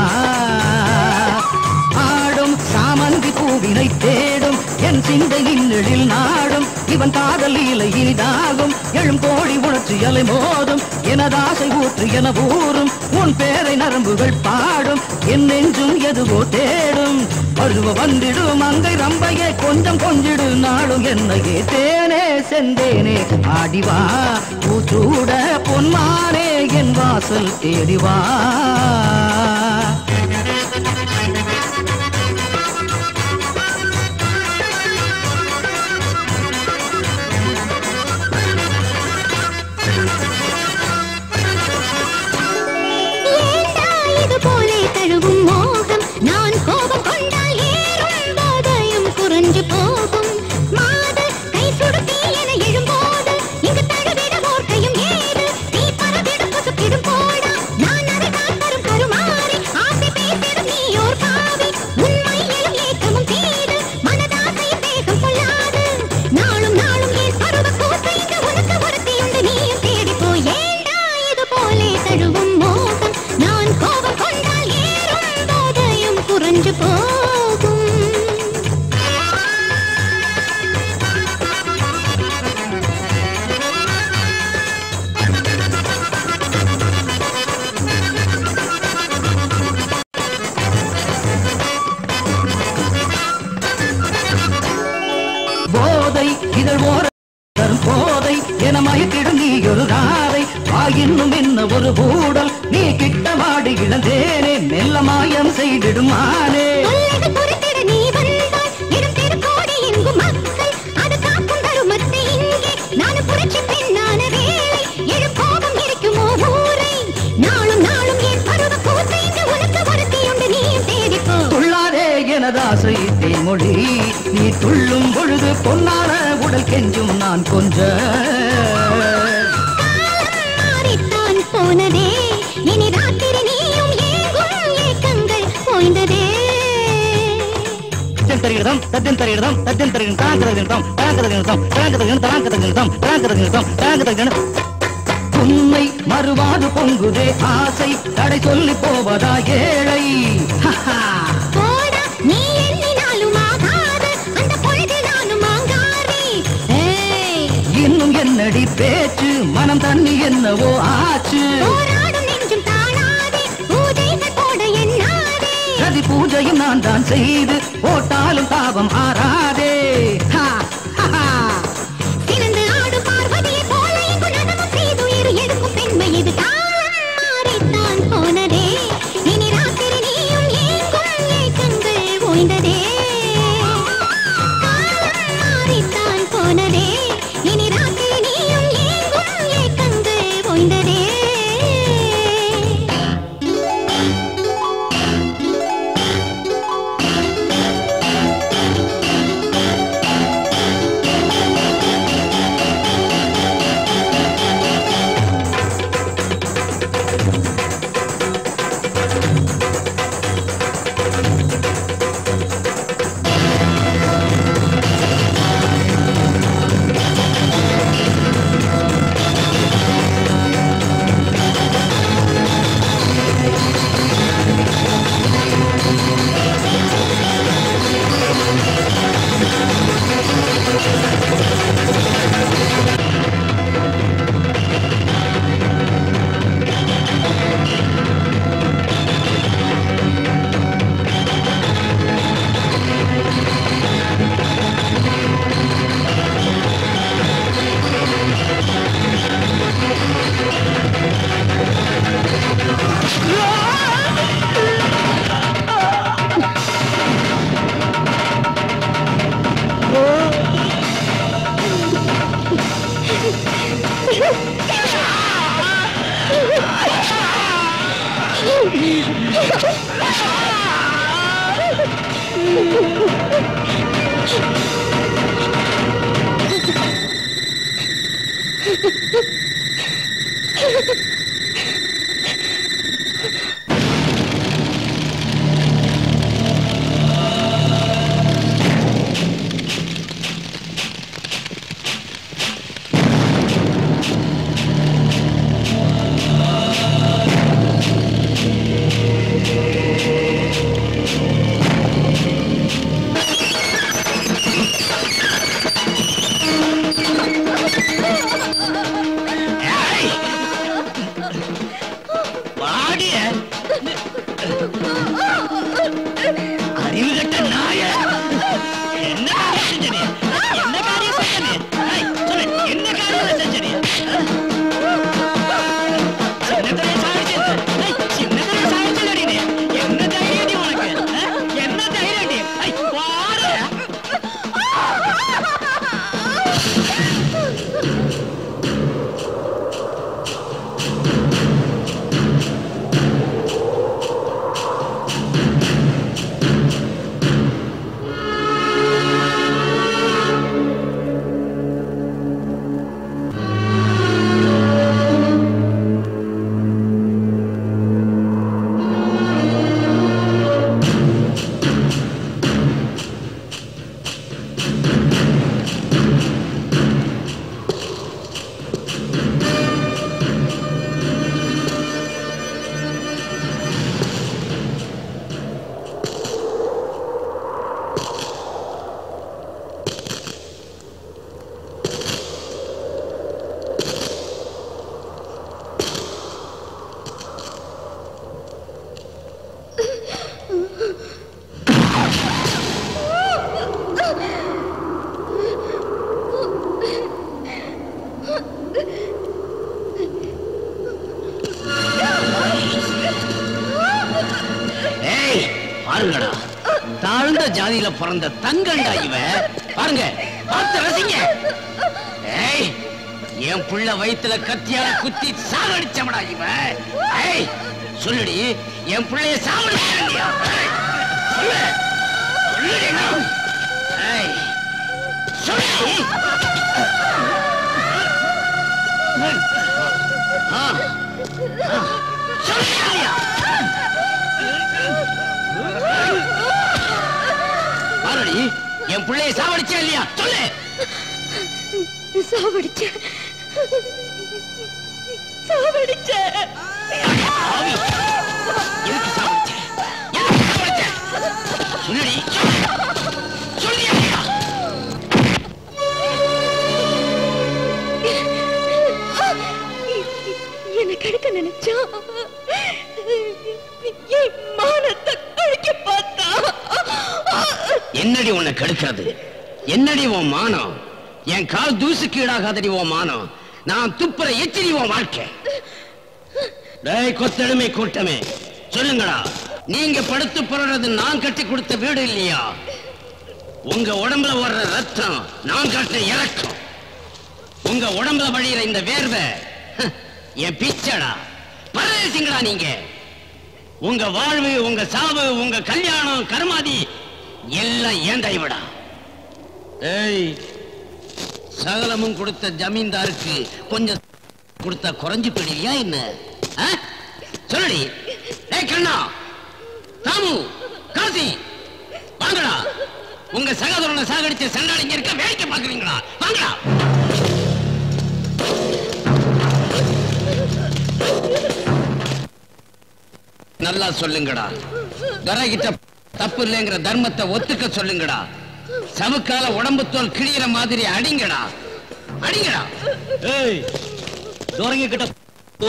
ஆடும் சாமந்தி பூவினை தேடும் என் சிந்தையின் எழில் நாடும். இவன் காதல் இலை இனிதாகும் எழும் கோடி உணர்ச்சி அலை மோதும். எனதாசை ஊற்று என ஊறும். உன் பேரை நரம்புகள் பாடும். என் நெஞ்சும் எதுவோ தேடும். பருவ வந்திடும். அங்கை ரம்பையே கொஞ்சம் கொஞ்சிடு. நாடும் என்னையே தேனே செந்தேனே. ஆடிவா பூச்சூட பொன்மானே. என் வாசல் தேடிவா தங்கண்டா இவ. பாருங்க பார்த்து ரசிங்க. ஏய் என் புள்ள வயித்துல கத்தியால குத்தி சாவடிச்சவனா இவ. ஏய் சொல்லுடி என் பிள்ளைய சா சாவடிச்சா இல்லையா? சொல்லு. சாவடிச்ச. சாவடிச்ச. எதுக்கு சாவடிச்ச? எதுக்கு சாவடிச்ச? சொல்லுடி சொல்லியா இல்லையா? என்ன கெடுக்க நினைச்சா? என் மானத்தை அழிக்க பார்த்தா என்னடி உன்னை கெடுக்கிறது என்னடி உன் மானம்? என் கால் தூசு கீழாகாதடி உன் மானம். நான் துப்புற எச்சரி உன் வாழ்க்கை. டேய் கொத்தெடுமை கூட்டமே. சொல்லுங்களா நீங்க படுத்து புரறது நான் கட்டி கொடுத்த வீடு இல்லையா? உங்க உடம்புல வர்ற ரத்தம் நான் காட்டின இறக்கம். உங்க உடம்புல வழியிற இந்த வேர்வை என் பிச்சடா. பரதேசிங்களா நீங்க? உங்க வாழ்வு உங்க சாவு உங்க கல்யாணம் கருமாதி எல்லாம் ஏன் டைவடா ஏய் சகலமும் கொடுத்த ஜமீன்தாருக்கு கொஞ்சம் கொடுத்தா குறைஞ்சு போயிடுவியா என்ன? ஆ? ஏய் கண்ணா. தாமு காசி வாங்கடா. உங்க சகோதரனை சாகடிச்ச சண்டாளிங்க இருக்க வேடிக்கை பாக்குறீங்களா வாங்கடா. நல்லா சொல்லுங்கடா. தரகிட்ட தப்பு இல்லைங்கிற தர்மத்தை ஒத்துக்க சொல்லுங்கடா. சவுக்கால உடம்பு தோல் கிழியிற மாதிரி அடிங்கடா. அடிங்கடா. ஏய் துரங்க கிட்ட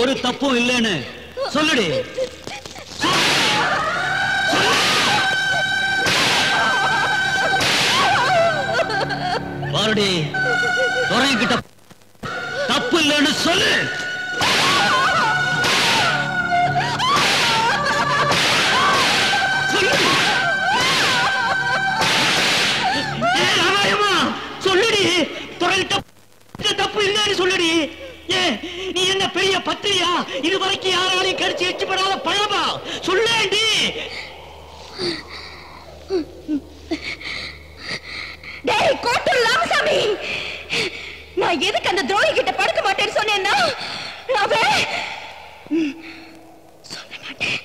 ஒரு தப்பும் இல்லைன்னு சொல்லுடி. வாருடி தோரங்க கிட்ட தப்பு இல்லைன்னு சொல்லு. தப்பு இல்லைன்னு சொல்லுடி. ஏ நீ என்ன பெரிய பத்திரியா? இது வரைக்கும் யாராலையும் கடிச்சு எச்சுப்படாத பழமா? சொல்லேண்டி டேய் கோட்டூர் ராமசாமி. நான் எதுக்கு அந்த துரோகி கிட்ட படுக்க மாட்டேன்னு சொன்னேன்னா? அவன் சொல்ல மாட்டேன்.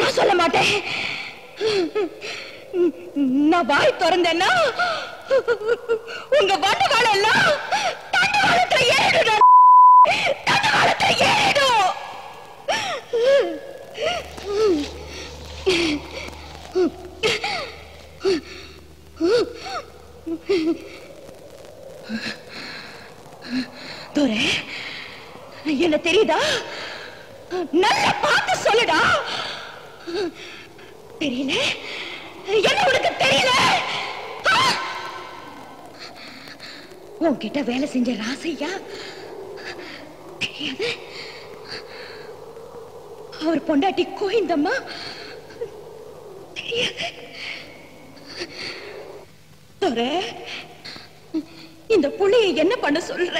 நான் சொல்ல மாட்டேன். நான் வாய் திறந்தேன்னா உங்க வண்டவாள எல்லாம் தண்டவாளத்துல ஏறிடும். தண்டவாளத்துல ஏறிடும். துரை என்ன தெரியுதா? நல்லா பார்த்து சொல்லுடா. தெரியல? என்ன உனக்கு தெரியல? உன்கிட்ட வேலை செஞ்ச ராசையா? தெரியாது. அவர் பொண்டாட்டி கோயிந்தம்மா தெரியாது. இந்த புள்ளைய என்ன பண்ண சொல்ற?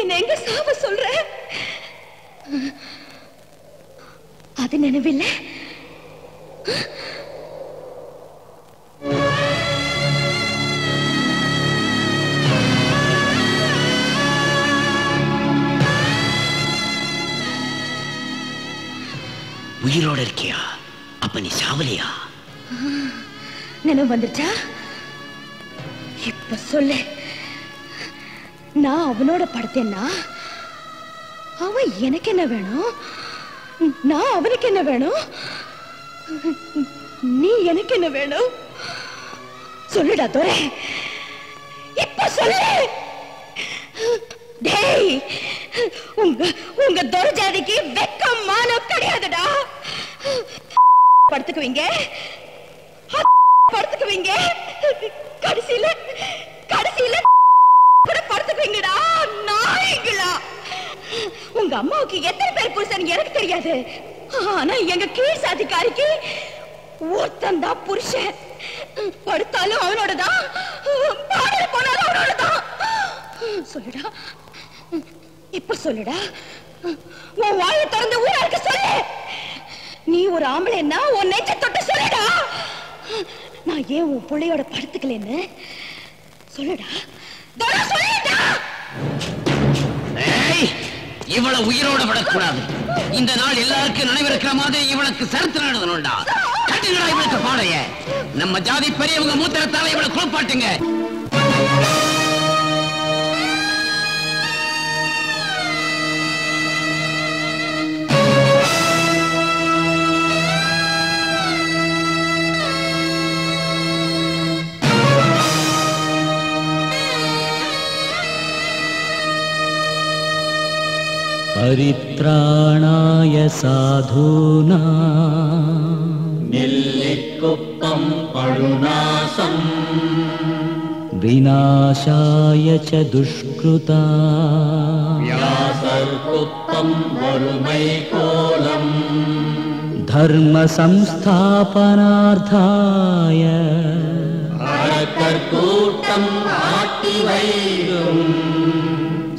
என்ன எங்க சாவ சொல்ற? அது நினைவில்லை. உயிரோட இருக்கியா? அப்ப நீ சாவலையா? நினைவு வந்துருச்சா? இப்ப சொல்லு. நான் அவனோட படுத்தேன்னா அவன் எனக்கு என்ன வேணும்? நான் அவனுக்கு என்ன வேணும்? நீ எனக்கு என்ன வேணும்? சொல்லுடா துரை இப்ப சொல்லு. டேய் உங்க உங்க துரஜாதிக்கு வெக்கம் மானம் கிடையாதுடா. படுத்துக்குவீங்க. படுத்துக்குவீங்க. கடைசியில கடைசியில கூட படுத்துக்குவீங்கடா நாய்களா. உங்க அம்மாவுக்கு எத்தனை பேர் புருஷன் எனக்கு தெரியாது. ஆனா எங்க கீழ் சாதிக்காரிக்கு ஒருத்தன் தான் புருஷன். படுத்தாலும் அவனோட தான் பாடல் போனாலும் அவனோட தான் சொல்லுடா. இப்ப சொல்லுடா. உன் வாயை திறந்து ஊரா இருக்க சொல்லு. நீ ஒரு ஆம்பளைன்னா உன் நெஞ்ச தொட்டு சொல்லுடா. நான் ஏன் உன் பிள்ளையோட படுத்துக்கலன்னு? சொல்லுடா. சொல்லுடா. இவளை உயிரோட விடக்கூடாது இந்த நாள் எல்லாருக்கும் நினைவிருக்கிற மாதிரி இவளுக்கு சரித்திரம் எழுதணும்டா கட்டுங்கடா இவளுக்கு பாடைய நம்ம ஜாதி பெரியவங்க மூத்திரத்தால இவளை குளிப்பாட்டுங்க परित्राणाय साधूना निल्लिकुप्पम् अरुनाश विनाशाय च दुष्कृता सर्कुप्पं वरुमैकोलं धर्मसंस्थापनार्थायुमी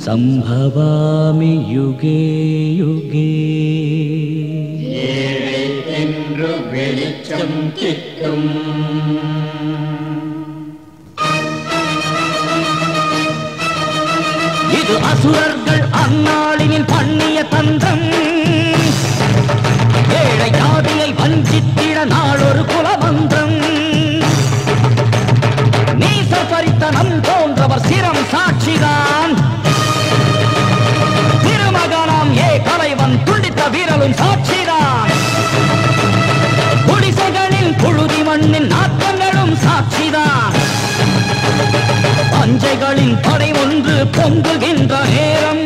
सम्भवामि युगे युगे ஏழை என்று வெளிச்சம் கிட்டும். இது அசுரர்கள் அந்நாளினில் பண்ணிய தந்திரம். ஏழை ஜாதியை வஞ்சித்திட நாளொரு குலமந்திரம். நீச பரித்தனம் போன்றவர் சிரம் சாட்சிதான். திருமகனாம் ஏ கலைவன் துண்டித்த வீரலும் சாட்சிதான். புழுதி மண்ணின் நாட்டங்களும் சாட்சிதான். பஞ்சைகளின் படை ஒன்று பொங்குகின்ற நேரம்.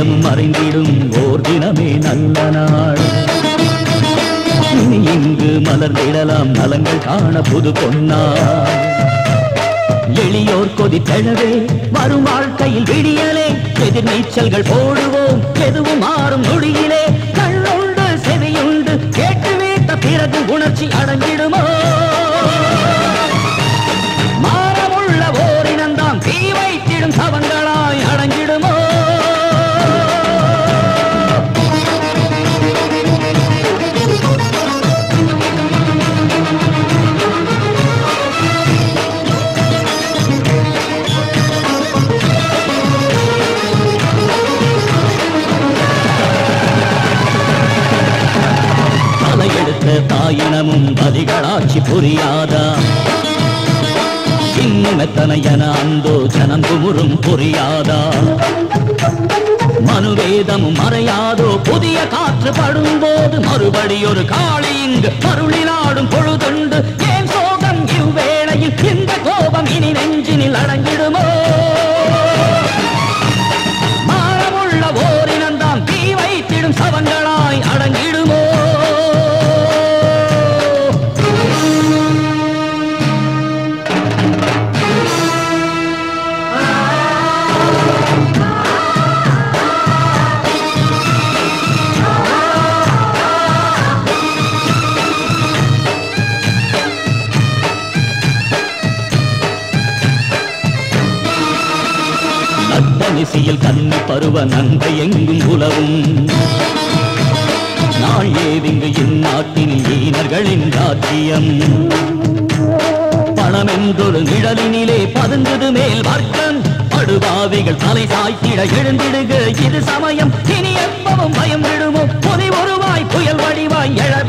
நிறவேதம் மறைந்திடும் ஓர் தினமே நல்ல நாள். இனி இங்கு மலர்ந்திடலாம் நலங்கள் காண புது பொன்னா எளியோர் கொதித்தெழவே வரும் வாழ்க்கையில் விடியலே. எதிர் நீச்சல்கள் போடுவோம் எதுவும் மாறும் நொடியிலே. கண்ணுண்டு செவியுண்டு கேட்டு வீட்ட பிறகு உணர்ச்சி அடங்கிடுமோ? மாறமுள்ள ஓரினந்தாம் தீ வைத்திடும் சவன் தாயினமும் பதிகளாட்சி புரியாதா இன்னும் என அந்தோ ஜனம் குமுறும் புரியாதா. மனுவேதமும் மறையாதோ புதிய காற்று படும்போது மறுபடி ஒரு காளி இங்கு மருளினாடும் பொழுதுண்டு. ஏன் சோகம் இவ்வேளையில் இந்த கோபம் இனி நெஞ்சினில் அடங்கிடுமோ? நற்பனிசியில் கன்னி பருவ நன்றை எங்கும் உலவும். நாள் ஏவிங்கு இந்நாட்டின் ஈனர்களின் ராஜ்யம். பணமென்றொரு நிழலினிலே பதுங்குது மேல் வர்க்கம். படுபாவிகள் தலை சாய்த்திட எழுந்திடுக. இது சமயம். இனி எப்பவும் பயம் விடுமோ? புதி ஒருவாய் புயல் வடிவாய் எழ